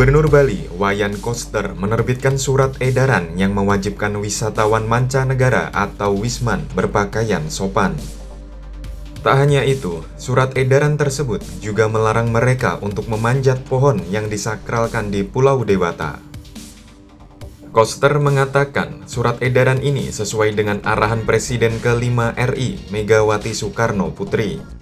Gubernur Bali, Wayan Koster, menerbitkan surat edaran yang mewajibkan wisatawan mancanegara atau wisman berpakaian sopan. Tak hanya itu, surat edaran tersebut juga melarang mereka untuk memanjat pohon yang disakralkan di Pulau Dewata. Koster mengatakan surat edaran ini sesuai dengan arahan Presiden ke-5 RI Megawati Soekarno Putri.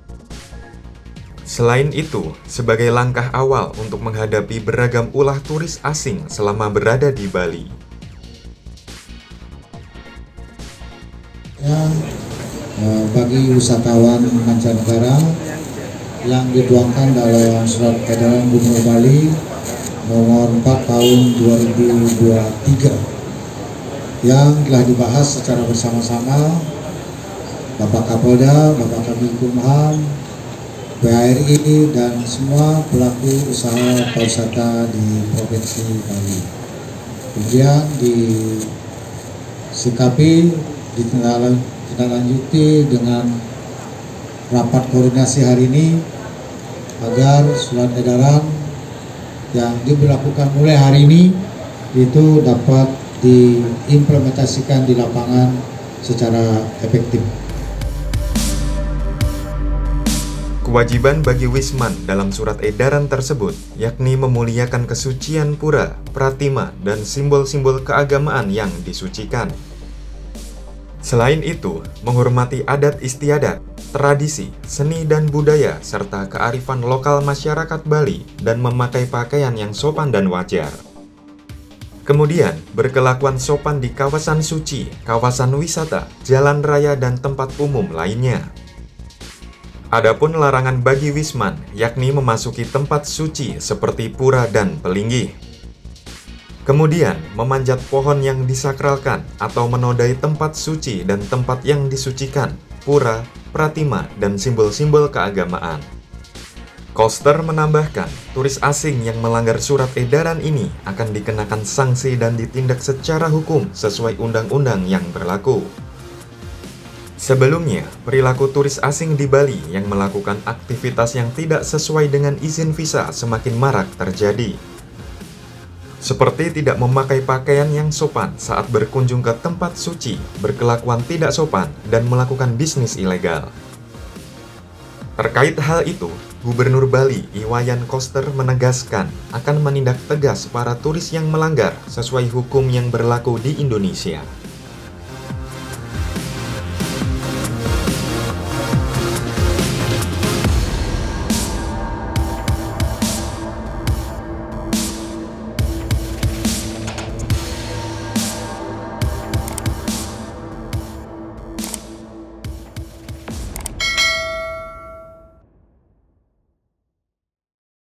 Selain itu, sebagai langkah awal untuk menghadapi beragam ulah turis asing selama berada di Bali. Ya, eh, bagi wisatawan mancanegara yang dituangkan dalam surat edaran Gubernur Bali nomor 4 tahun 2023 yang telah dibahas secara bersama-sama Bapak Kapolda, Bapak Kabinkumham, BRI dan semua pelaku usaha pariwisata di Provinsi Bali. Kemudian disikapi ditindaklanjuti dengan rapat koordinasi hari ini agar surat edaran yang diberlakukan mulai hari ini itu dapat diimplementasikan di lapangan secara efektif. Kewajiban bagi Wisman dalam surat edaran tersebut yakni memuliakan kesucian pura, pratima, dan simbol-simbol keagamaan yang disucikan. Selain itu, menghormati adat istiadat, tradisi, seni dan budaya, serta kearifan lokal masyarakat Bali dan memakai pakaian yang sopan dan wajar. Kemudian, berkelakuan sopan di kawasan suci, kawasan wisata, jalan raya, dan tempat umum lainnya. Adapun larangan bagi Wisman, yakni memasuki tempat suci seperti pura dan pelinggi. Kemudian, memanjat pohon yang disakralkan atau menodai tempat suci dan tempat yang disucikan, pura, pratima, dan simbol-simbol keagamaan. Koster menambahkan, turis asing yang melanggar surat edaran ini akan dikenakan sanksi dan ditindak secara hukum sesuai undang-undang yang berlaku. Sebelumnya, perilaku turis asing di Bali yang melakukan aktivitas yang tidak sesuai dengan izin visa semakin marak terjadi. Seperti tidak memakai pakaian yang sopan saat berkunjung ke tempat suci, berkelakuan tidak sopan, dan melakukan bisnis ilegal. Terkait hal itu, Gubernur Bali Iwayan Koster menegaskan akan menindak tegas para turis yang melanggar sesuai hukum yang berlaku di Indonesia.